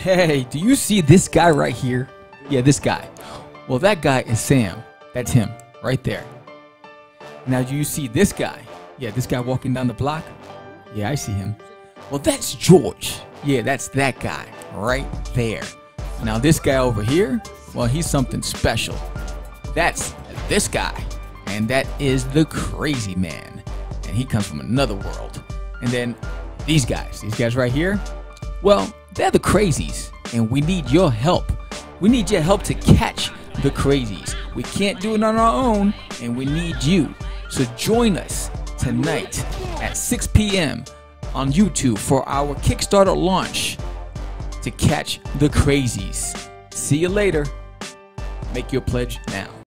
Hey, do you see this guy right here? Yeah, this guy. Well, that guy is Sam. That's him, right there. Now, do you see this guy? Yeah, this guy walking down the block? Yeah, I see him. Well, that's George. Yeah, that's that guy right there. Now, this guy over here, well, he's something special. That's this guy, and that is the crazy man. And he comes from another world. And then these guys, these guys right here, well, they're the Crazees, and we need your help. We need your help to catch the Crazees. We can't do it on our own, and we need you. So join us tonight at 6 p.m. on YouTube for our Kickstarter launch to catch the Crazees. See you later. Make your pledge now.